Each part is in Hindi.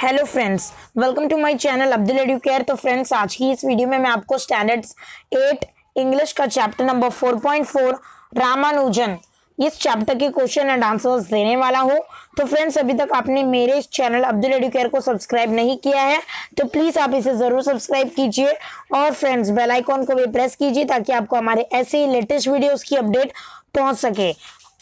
Hello friends welcome to my channel Abdul Educare तो फ्रेंड्स आज की इस वीडियो में मैं आपको स्टैंडर्ड्स एट इंग्लिश का चैप्टर नंबर 4.4 रामानुजन इस चैप्टर के क्वेश्चन एंड आंसर्स देने वाला हूँ। तो फ्रेंड्स अभी तक आपने मेरे इस चैनल अब्दुल एडुकेयर को सब्सक्राइब नहीं किया है तो प्लीज़ आप इसे ज़रूर सब्सक्राइब कीजिए और फ्रेंड्स बेल आइकॉन को भी प्रेस कीजिए ताकि आपको हमारे ऐसे ही लेटेस्ट वीडियोज़ की अपडेट पहुँच सके।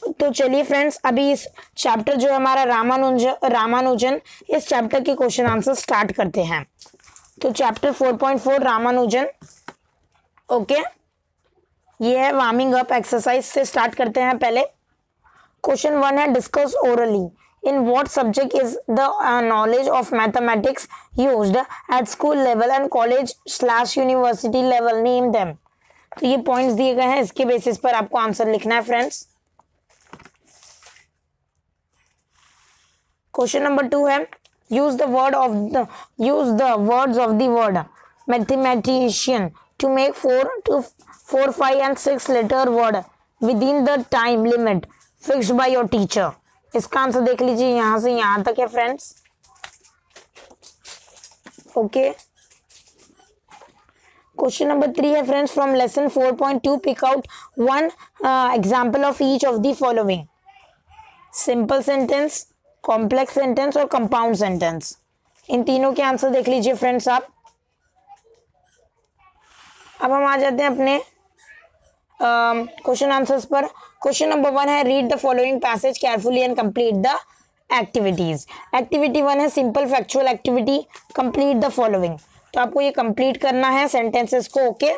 तो चलिए फ्रेंड्स अभी इस चैप्टर जो है हमारा रामानुज रामानुजन, इस चैप्टर के क्वेश्चन आंसर स्टार्ट करते हैं। तो चैप्टर 4.4 रामानुजन ओके ये है वार्मिंग अप एक्सरसाइज से स्टार्ट करते हैं पहले। क्वेश्चन वन है discuss orally in what subject is the knowledge of mathematics used at school level and college slash university level name them तो ये पॉइंट्स दिए गए हैं, इसके बेसिस पर आपको आंसर लिखना है फ्रेंड्स क्वेश्चन नंबर टू है। Use the word of the use the words of the word mathematician to make four two four five and six letter word within the time limit fixed by your teacher इसका आंसर देख लीजिए यहाँ से, यहाँ तक है friends okay question number three है friends from lesson four point two pick out one example of each of the following simple sentence complex sentence और कंपाउंड सेंटेंस इन तीनों के आंसर देख लीजिए फ्रेंड्स आप. अब हम आ जाते हैं अपने क्वेश्चन um, आंसर्स पर. क्वेश्चन नंबर वन है read the following passage carefully and complete the activities activity one है simple factual activity complete the following तो आपको ये कंप्लीट करना है सेंटेंसेस को ओके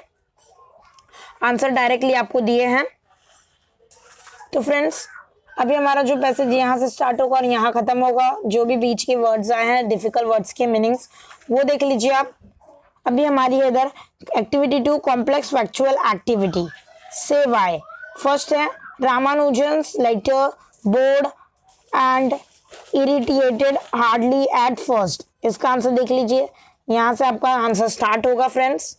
आंसर डायरेक्टली आपको दिए हैं. तो फ्रेंड्स अभी हमारा जो पैसेज यहाँ से स्टार्ट होगा और यहाँ खत्म होगा, जो भी बीच के वर्ड्स आए हैं डिफ़िकल्ट वर्ड्स के मीनिंग्स वो देख लीजिए आप। अभी हमारी इधर activity two complex factual activity से वाई फ़र्स्ट है Ramanujan later bored and irritated hardly at first इसका आंसर देख लीजिए। यहाँ से आपका आंसर स्टार्ट होगा फ्रेंड्स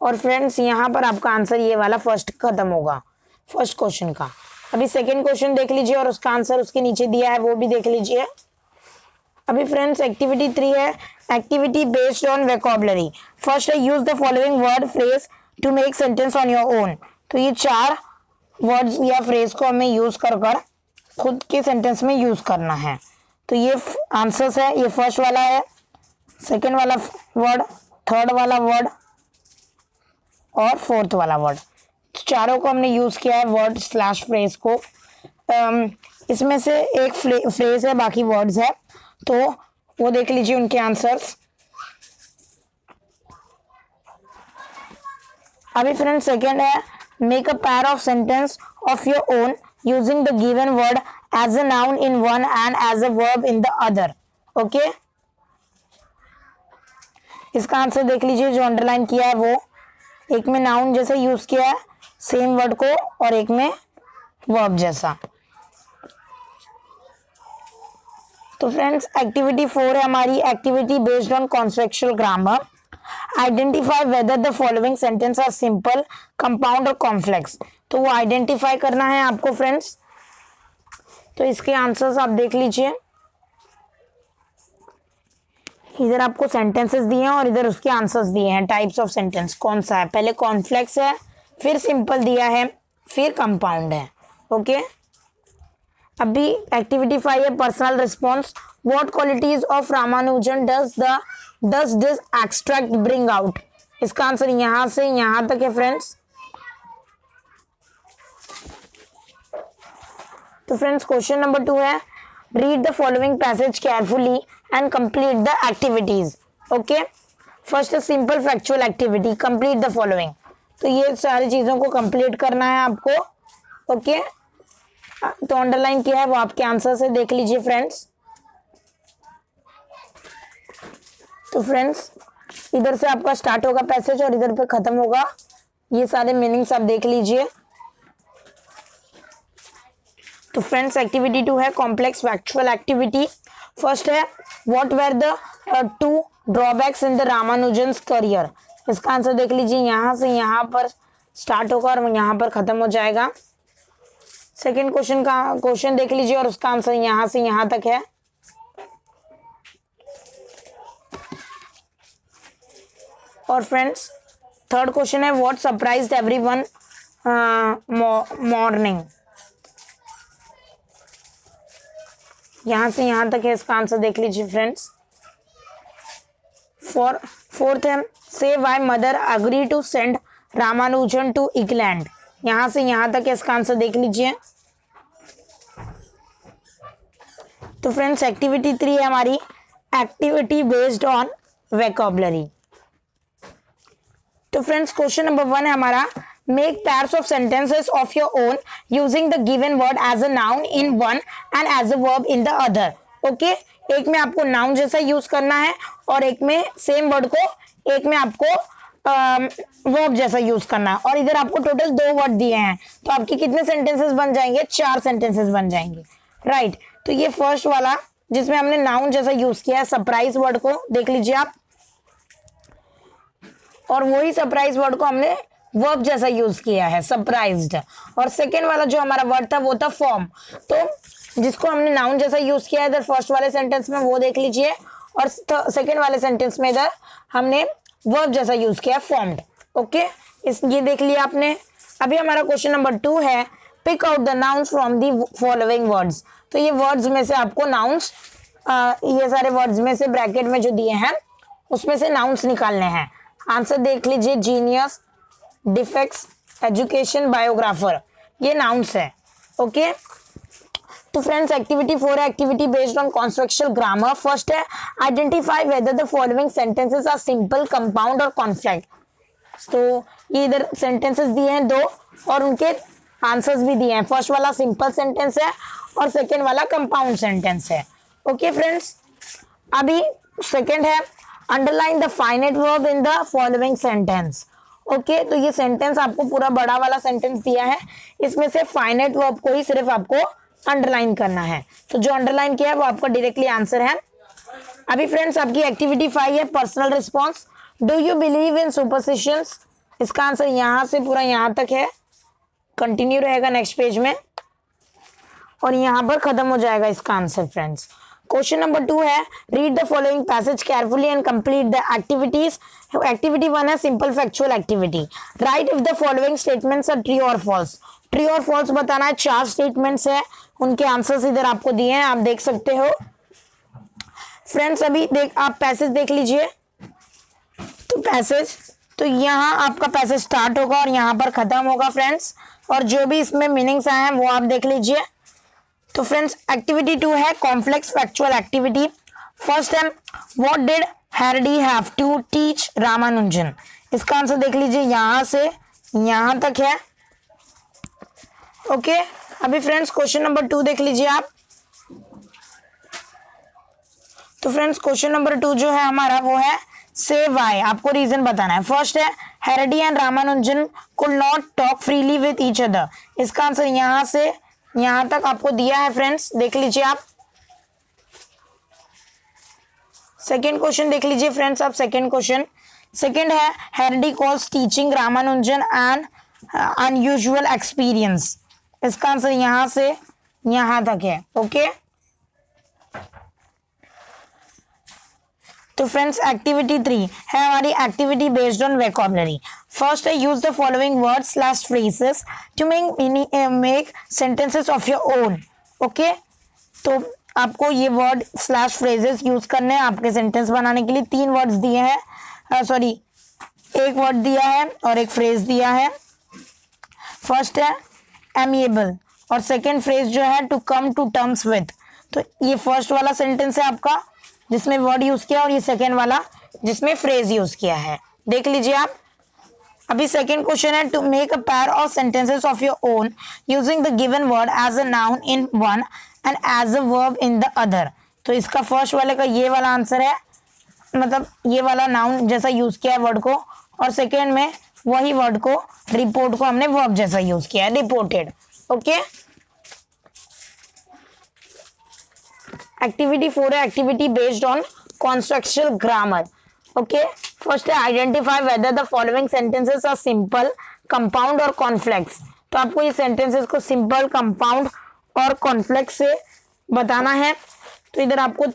और फ्रेंड्स यहाँ पर आपका आंसर ये वाला फ़र्स्ट खत्म होगा। फ़र्स्ट क्वेश्चन का। अभी सेकेंड क्वेश्चन देख लीजिए और उसका आंसर उसके नीचे दिया है, वो भी देख लीजिए। अभी फ्रेंड्स एक्टिविटी थ्री है। Activity based on vocabulary first है use the following word phrase to make sentence on your own तो ये चार वर्ड्स या फ्रेज को हमें यूज़ कर कर खुद के सेंटेंस में यूज़ करना है। तो ये आंसर्स है, ये फ़र्स्ट वाला है। सेकेंड वाला वर्ड थर्ड वाला वर्ड और फोर्थ वाला वर्ड चारों को हमने यूज़ किया है वर्ड स्लैश फ्रेज को। इसमें से एक फ्रेज है, बाकी वर्ड्स है। तो वो देख लीजिए उनके आंसर्स अभी फ्रेंड सेकेंड है make a pair of sentence of your own using the given word as a noun in one and as a verb in the other okay इसका आंसर देख लीजिए, जो अंडरलाइन किया है वो। एक में नाउन जैसे यूज़ किया है सेम वर्ड को और एक में वर्ब जैसा। तो फ्रेंड्स एक्टिविटी फोर है हमारी। Activity based on constructual grammar identify whether the following sentence are simple compound or complex तो वो आइडेंटिफाई करना है आपको फ्रेंड्स तो इसके आंसर्स आप देख लीजिए। इधर आपको सेंटेंसेस दिए हैं और इधर उसके आंसर्स दिए हैं। टाइप्स ऑफ़ सेंटेंस कौन सा है? पहले कॉन्फ्लेक्स है फिर सिंपल दिया है, फिर कंपाउंड है, ओके? अभी एक्टिविटी फाइव है personal response what qualities of Ramanujan does the does this extract bring out इसका आंसर यहाँ से यहाँ तक है फ्रेंड्स तो फ्रेंड्स क्वेश्चन नंबर टू है. Read the following passage carefully and complete the activities okay? First simple factual activity complete the following तो ये सारी चीज़ों को कंप्लीट करना है आपको। ओके? तो अंडरलाइन किया है, वो आपके आंसर से देख लीजिए फ्रेंड्स तो फ्रेंड्स इधर से आपका स्टार्ट होगा पैसेज और इधर पे खत्म होगा। ये सारे मीनिंग्स आप देख लीजिए। तो फ्रेंड्स एक्टिविटी टू है कॉम्प्लेक्स फैक्चुअल एक्टिविटी फ़र्स्ट है what were the two drawbacks in the Ramanujan career इसका आंसर देख लीजिए, यहाँ से यहाँ पर स्टार्ट होगा और यहाँ पर खत्म हो जाएगा। सेकेंड क्वेश्चन का क्वेश्चन देख लीजिए और उसका आंसर यहाँ से यहाँ तक है। और फ्रेंड्स थर्ड क्वेश्चन है what surprise every one morning यहाँ से यहाँ तक है इसका आंसर देख लीजिए फ्रेंड्स फॉर फोर्थ है say why mother agree to send Ramanujan to England यहाँ से यहाँ तक इसका आंसर देख लीजिए। तो फ्रेंड्स एक्टिविटी थ्री है हमारी। एक्टिविटी बेस्ड ऑन वेकोबलरी तो फ्रेंड्स क्वेश्चन नंबर वन है हमारा। Make pairs of sentences of your own using the given word as a noun in one and as a verb in the other okay एक में आपको नाउन जैसा यूज़ करना है और एक में सेम वर्ड को, एक में आपको वर्ब जैसा यूज़ करना है। और इधर आपको टोटल दो वर्ड दिए हैं। तो आपके कितने सेंटेंसेस बन जाएँगे? चार सेंटेंसेस बन जाएँगे। Right right. तो ये फ़र्स्ट वाला, जिसमें हमने नाउन जैसा यूज़ किया है सरप्राइज़ वर्ड को, देख लीजिए आप। और वही सरप्राइज़ वर्ड को हमने वर्ब जैसा यूज़ किया है सरप्राइज्ड और सेकेंड वाला जो हमारा वर्ड था, वो था फॉर्म तो जिसको हमने नाउन जैसा यूज़ किया है, इधर फ़र्स्ट वाले सेंटेंस में वो देख लीजिए और सेकेंड वाले सेंटेंस में इधर हमने वर्ब जैसा यूज़ किया फॉर्म्ड ओके इस ये देख लिया आपने। अभी हमारा क्वेश्चन नंबर टू है। Pick out the nouns from the following words तो ये वर्ड्स में से आपको नाउन्स ये सारे वर्ड्स में से ब्रैकेट में जो दिए हैं, उसमें से नाउन्स निकालने हैं। आंसर देख लीजिए। जीनियस डिफेक्ट्स एजुकेशन बायोग्राफर ये नाउन्स है। ओके तो friends activity four activity based on construction grammar first है identify whether the following sentences are simple compound or complex तो ये इधर सेंटेंसेस दिए हैं दो और उनके आंसर्स भी दिए हैं। फ़र्स्ट वाला सिंपल सेंटेंस है और सेकेंड वाला कंपाउंड सेंटेंस है। ओके फ्रेंड्स अभी सेकेंड है underline the finite verb in the following sentence okay तो ये सेंटेंस आपको पूरा बड़ा वाला सेंटेंस दिया है। इसमें से फाइनेट वर्ब को ही सिर्फ़ आपको अंडरलाइन करना है। तो जो अंडरलाइन किया है, वो आपका डायरेक्टली आंसर है। अभी फ्रेंड्स आपकी एक्टिविटी फाइव है personal response do you believe in superstitions इसका आंसर यहाँ से पूरा यहाँ तक है। कंटिन्यू रहेगा नेक्स्ट पेज में। और यहाँ पर खत्म हो जाएगा इसका answer friends question number two है read the following passage carefully and complete the activities activity one है simple factual activity write if the following statements are true or false true or false बताना है, चार स्टेटमेंट्स है। उनके आंसर्स इधर आपको दिए हैं, आप देख सकते हो। फ्रेंड्स, अभी देख, आप पैसेज देख लीजिए। तो पैसेज तो यहाँ आपका पैसेज स्टार्ट होगा और यहाँ पर खत्म होगा, फ्रेंड्स। और जो भी इसमें मीनिंग्स आए हैं, वो आप देख लीजिए। तो फ्रेंड्स, एक्टिविटी टू है, कॉम्प्लेक्स फैक्चुअल एक्टिविटी। फ़र्स्ट है what did Hardy have to teach Ramanujan इसका आंसर देख लीजिए, यहाँ से, यहाँ तक है। ओके? अभी फ्रेंड्स क्वेश्चन नंबर टू देख लीजिए आप। तो फ्रेंड्स क्वेश्चन नंबर टू जो है हमारा वो है से वाई आपको रीजन बताना है। फ़र्स्ट है Hardy and Ramanujan could not talk freely with each other इसका आंसर यहाँ से, यहाँ तक आपको दिया है फ्रेंड्स देख लीजिए आप। सेकेंड क्वेश्चन देख लीजिए फ्रेंड्स आप सेकेंड क्वेश्चन सेकेंड है Hardy calls teaching Ramanujan and unusual experience इसका आंसर यहाँ से यहाँ तक है, ओके? तो फ्रेंड्स एक्टिविटी थ्री है हमारी activity based on vocabulary first है use the following word slash phrases to make make sentences of your own okay? तो आपको ये वर्ड स्लैश फ्रेजेस यूज़ करने हैं आपके सेंटेंस बनाने के लिए। तीन वर्ड्स दिए हैं सॉरी एक वर्ड दिया है और एक फ्रेज दिया है। फ़र्स्ट है एमिएबल और सेकेंड फ्रेज जो है to come to terms with तो ये फ़र्स्ट वाला सेंटेंस है आपका, जिसमें वर्ड यूज़ किया और ये सेकेंड वाला, जिसमें फ्रेज यूज़ किया है। देख लीजिए आप। अभी सेकेंड क्वेश्चन है to make a pair of sentences of your own using the given word as a noun in one and as a verb in the other तो इसका फ़र्स्ट वाले का ये वाला आंसर है। मतलब ये वाला नाउन जैसा यूज़ किया है वर्ड को। और सेकेंड में वही वर्ड को रिपोर्ट को हमने वर्ब जैसा यूज़ किया है रिपोर्टेड ओके एक्टिविटी फोर है activity based on construction grammar okay first है identify whether the following sentences are simple compound or complex तो आपको ये सेंटेंसेस को सिंपल कंपाउंड और कॉन्फ्लेक्स से बताना है। तो इधर आपको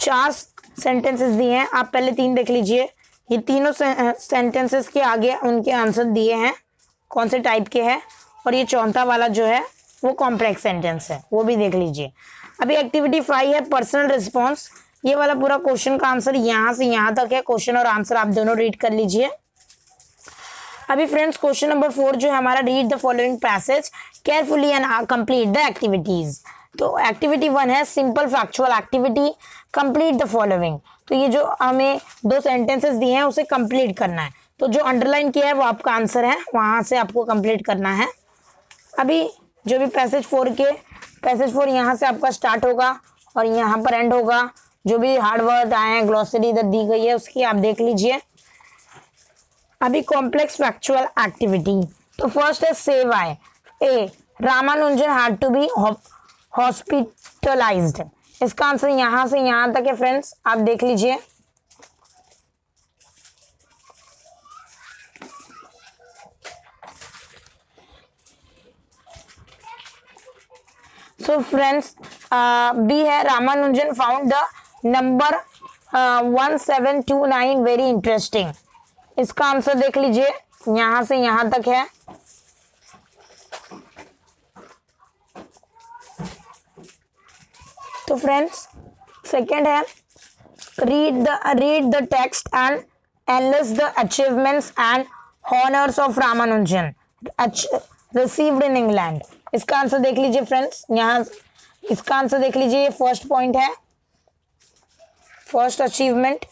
चार सेंटेंसेस दिए हैं। आप पहले तीन देख लीजिए। ये तीनों सेंटेंसेस के आगे उनके आंसर दिए हैं। कौन से टाइप के हैं? और ये चौथा वाला जो है, वो कॉम्प्लेक्स सेंटेंस है। वो भी देख लीजिए। अभी एक्टिविटी फाइव है पर्सनल रिस्पॉन्स ये वाला पूरा क्वेश्चन का आंसर यहाँ से यहाँ तक है। क्वेश्चन और आंसर आप दोनों रीड कर लीजिए। अभी फ्रेंड्स क्वेश्चन नंबर फोर जो है हमारा read the following passage carefully and complete the activities तो एक्टिविटी वन है simple factual activity complete the following तो ये जो हमें दो सेंटेंसेस दिए हैं, उसे कंप्लीट करना है। तो जो अंडरलाइन किया है, वो आपका आंसर है। वहाँ से आपको कंप्लीट करना है। अभी जो भी पैसेज फोर के पैसेज फोर यहाँ से आपका स्टार्ट होगा और यहाँ पर एंड होगा। जो भी हार्ड वर्ड आए हैं ग्लॉसरी इधर दी गई है, उसकी आप देख लीजिए। अभी कॉम्प्लेक्स फैक्चुअल एक्टिविटी तो फ़र्स्ट है say why a Ramanujan had to be hospitalised इसका आंसर यहाँ से यहाँ तक है फ्रेंड्स आप देख लीजिए। सो फ्रेंड्स बी है Ramanujan found the number one seven two nine very interesting इसका आंसर देख लीजिए। यहाँ से यहाँ तक है। तो फ्रेंड्स सेकेंड है read the read the text and enlist the achievements and honours of Ramanujan received in England इसका आंसर देख लीजिए फ्रेंड्स यहाँ, इसका आंसर देख लीजिए, ये फ़र्स्ट पॉइंट है। फ़र्स्ट अचीवमेंट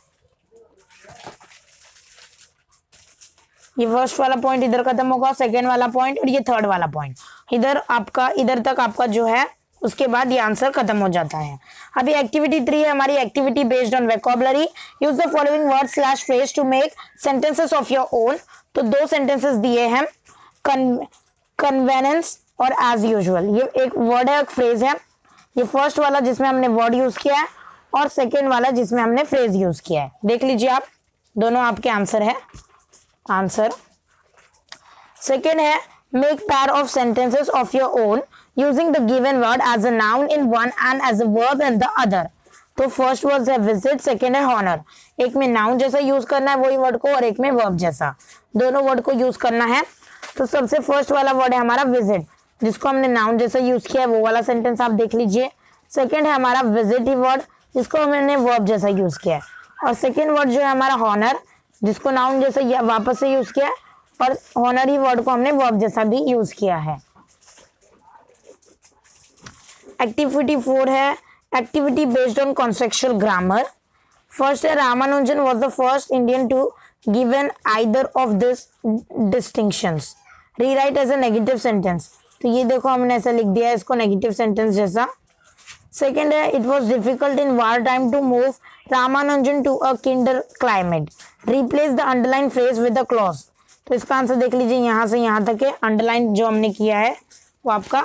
ये फ़र्स्ट वाला पॉइंट इधर खत्म होगा सेकेंड वाला पॉइंट और ये थर्ड वाला पॉइंट इधर आपका, इधर तक आपका जो है उसके बाद ये आंसर खत्म हो जाता है। अभी एक्टिविटी थ्री है, हमारी activity based on vocabulary use the following word slash phrase to make sentences of your own तो दो सेंटेंसेस दिए हैं कन्वेनेंस और एज यूजल ये एक वर्ड है, एक फ्रेज है। ये फ़र्स्ट वाला जिसमें हमने वर्ड यूज़ किया है और सेकेंड वाला जिसमें हमने फ्रेज यूज़ किया है। देख लीजिए आप, दोनों आपके आंसर है। आंसर सेकेंड है make pair of sentences of your own using the given word as a noun in one and as a verb in the other. तो फ़र्स्ट वर्ड है विज़िट सेकेंड है हॉनर एक में नाउन जैसा यूज़ करना है, वही वर्ड को और एक में वर्ब जैसा. दोनों वर्ड को यूज़ करना है. तो सबसे फ़र्स्ट वाला वर्ड है हमारा विज़िट जिसको हमने नाउन जैसा यूज़ किया है, वो वाला सेंटेंस आप देख लीजिए. सेकेंड है हमारा विज़िट ही वर्ड जिसको हमने वर्ब जैसा यूज़ किया है. और सेकेंड वर्ड जो है हमारा हॉनर जिसको नाउन जैसा वापस से यूज़ किया है, और हॉनर ही वर्ड को हमने वर्ब जैसा भी यूज़ किया है. एक्टिविटी फोर है। Activity based on conceptual grammar first है Ramanujan was the first Indian to given either of this distinctions rewrite as a negative sentence तो ये देखो हमने ऐसा लिख दिया है, इसको नेगेटिव सेंटेंस जैसा। सेकेंड है it was difficult in war time to move Ramanujan to a kinder climate replace the underline phrase with the clause तो इसका आंसर देख लीजिए, यहाँ से यहाँ तक है। अंडरलाइन जो हमने किया है, वो आपका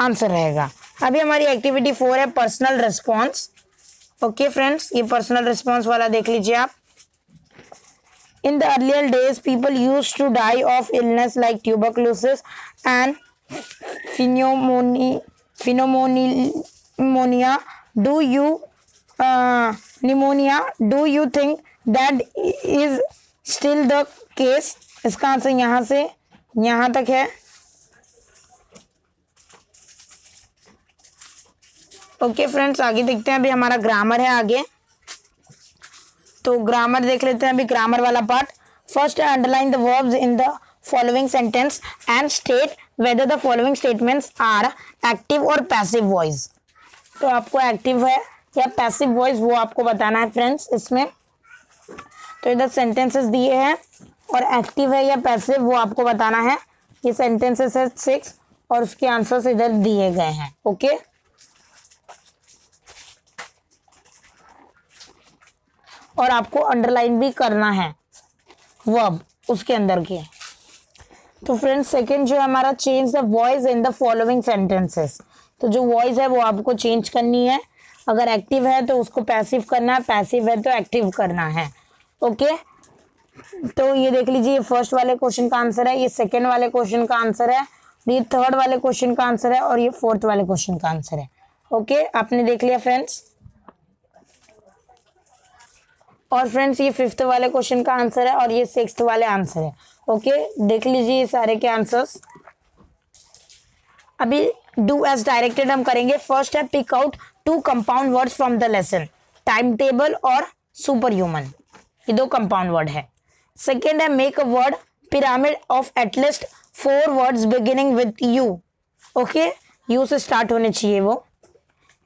आंसर रहेगा। अभी हमारी एक्टिविटी फोर है पर्सनल रिस्पॉन्स ओके फ्रेंड्स ये पर्सनल रिस्पॉन्स वाला देख लीजिए आप. In the earlier days people use to die of illness like tuberculosis and pneumonia do you pneumonia do you think that is still the case इसका आंसर यहाँ से, यहाँ तक है. ओके फ्रेंड्स आगे देखते हैं। अभी हमारा ग्रामर है आगे। तो ग्रामर देख लेते हैं अभी ग्रामर वाला part first underline the verbs in the following sentence and state whether the following statements are active or passive voice तो आपको एक्टिव है या पैसिव वॉइस वो आपको बताना है फ्रेंड्स इसमें। तो इधर सेंटेंसेस दिए हैं और एक्टिव है या पैसिव वो आपको बताना है। ये सेंटेंसेस है सिक्स और उसके आंसर्स इधर दिए गए हैं ओके okay? और आपको अंडरलाइन भी करना है। वर्ब उसके अंदर के तो फ्रेंड्स सेकंड जो है हमारा change the voice in the following sentences तो जो वॉइस है वो आपको चेंज करनी है। अगर एक्टिव है तो उसको पैसिव करना है पैसिव है तो एक्टिव करना है। ओके तो ये देख लीजिए, ये फ़र्स्ट वाले क्वेश्चन का आंसर है, ये सेकेंड वाले क्वेश्चन का आंसर है, ये थर्ड वाले क्वेश्चन का आंसर है और ये फोर्थ वाले क्वेश्चन का आंसर है। ओके आपने देख लिया फ्रेंड्स और फ्रेंड्स ये फिफ्थ वाले क्वेश्चन का आंसर है और ये सिक्स वाले आंसर है। ओके देख लीजिए सारे के आंसर्स अभी डू एज डायरेक्टेड हम करेंगे। फ़र्स्ट है pick out two compound words from the lesson time table or super human ये दो कंपाउंड वर्ड है। सेकेंड है make a word pyramid of at least four words beginning with U okay U से स्टार्ट होने चाहिए वो।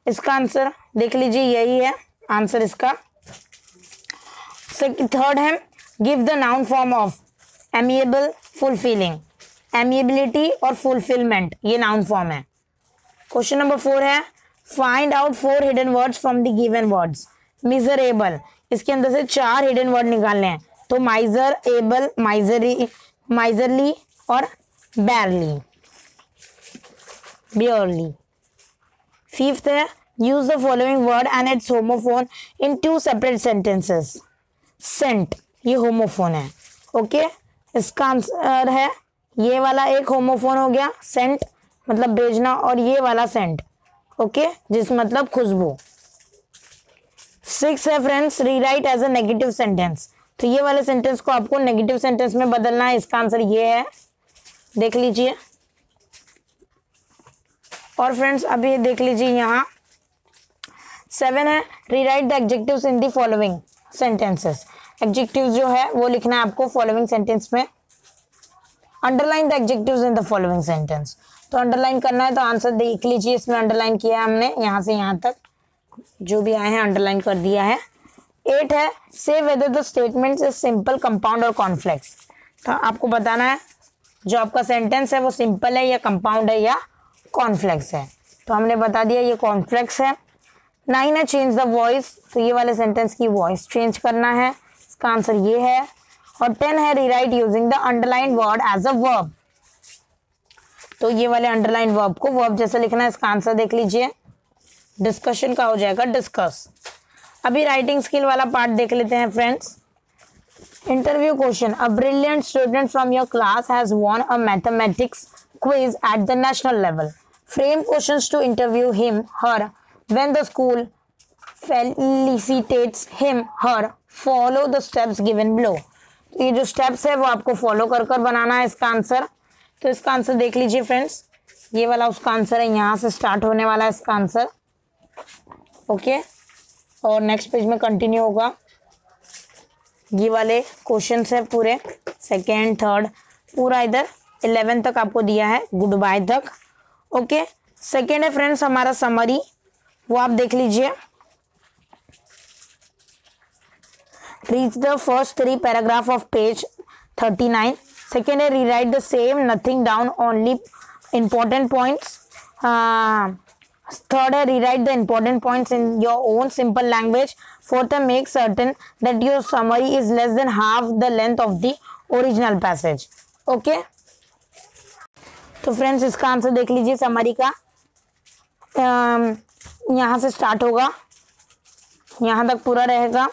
इसका आंसर देख लीजिए, यही है आंसर इसका। थर्ड है give the noun form of amiable fulfilling amiability or fulfilment ये नाउन फॉर्म है. क्वेश्चन नंबर फोर है find out four hidden words from the given words miserable इसके अंदर से चार हिडन वर्ड निकालने हैं. तो माइजर able misery miserly or barely bearly fifth है use the following word and its homophone in two separate sentences sent, ये होमोफोन है, ओके? इसका आंसर है, ये वाला एक होमोफोन हो गया, सेंट मतलब भेजना, और ये वाला सेंट, ओके? जिस मतलब खुशबू। सिक्स है friends rewrite as a negative sentence तो ये वाले सेंटेंस को आपको नेगेटिव सेंटेंस में बदलना है, इसका आंसर ये है। देख लीजिए। और फ्रेंड्स, अब ये देख लीजिए यहाँ। सेवन है rewrite the adjectives in the following sentences adjective जो है, वो लिखना है आपको फॉलोइंग सेंटेंस में। Underline the adjective in the following sentence तो अंडरलाइन करना है तो आंसर देख लीजिए, इसमें अंडरलाइन किया है हमने, यहाँ से यहाँ तक। जो भी आए हैं अंडरलाइन कर दिया है। एट है say whether the statement is simple compound or complex तो आपको बताना है, जो आपका सेंटेंस है वो सिंपल है या कंपाउंड है या कॉन्फ्लेक्स है। तो हमने बता दिया ये कॉन्फ्लेक्स है। नाइन है चेंज द वॉइस तो ये वाले सेंटेंस की वॉइस चेंज करना है। इसका आंसर ये है और टेन है rewrite using the underline word as a verb तो ये वाले अंडरलाइन वर्ब को वर्ब जैसे लिखना है इसका आंसर देख लीजिए। डिस्कशन का हो जाएगा डिस्कस अभी राइटिंग स्किल वाला पार्ट देख लेते हैं friends interview question a brilliant student from your class has won a mathematics quiz at the national level. Frame questions to interview him, her. When the school felicitates him, her, follow the steps given below. ये जो स्टेप्स है, वो आपको फॉलो कर कर बनाना है इसका आंसर तो इसका आंसर देख लीजिए फ्रेंड्स ये वाला उसका आंसर है, यहाँ से स्टार्ट होने वाला है इसका आंसर ओके और नेक्स्ट पेज में कंटिन्यू होगा. ये वाले क्वेश्चन है पूरे. सेकेंड थर्ड पूरा इधर. इलेवन तक आपको दिया है. गुड बाय तक. ओके सेकेंड है फ्रेंड्स हमारा समरी वो आप देख लीजिए. The first three paragraph of page thirty nine second है rewrite the same nothing down only important points third है rewrite the important points in your own simple language fourth है make certain that your summary is less than half the length of the original passage okay तो फ्रेंड्स इसका आंसर देख लीजिए समरी का यहाँ से स्टार्ट होगा यहाँ तक पूरा रहेगा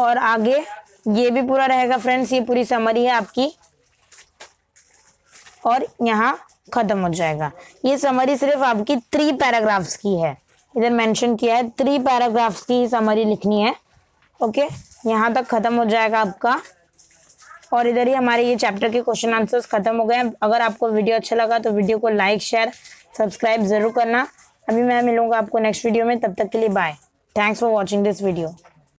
और आगे ये भी पूरा रहेगा फ्रेंड्स, ये पूरी समरी है आपकी। और यहाँ खत्म हो जाएगा। ये समरी सिर्फ़ आपकी थ्री पैराग्राफ्स की है। इधर मेंशन किया है थ्री पैराग्राफ्स की समरी लिखनी है। ओके यहाँ तक खत्म हो जाएगा आपका। और इधर ही हमारे ये चैप्टर के क्वेश्चन आंसर्स खत्म हो गए हैं। अगर आपको वीडियो अच्छा लगा तो वीडियो को लाइक शेयर सब्सक्राइब ज़रूर करना। अभी मैं मिलूँगा आपको नेक्स्ट वीडियो में। तब तक के लिए bye thanks for watching this video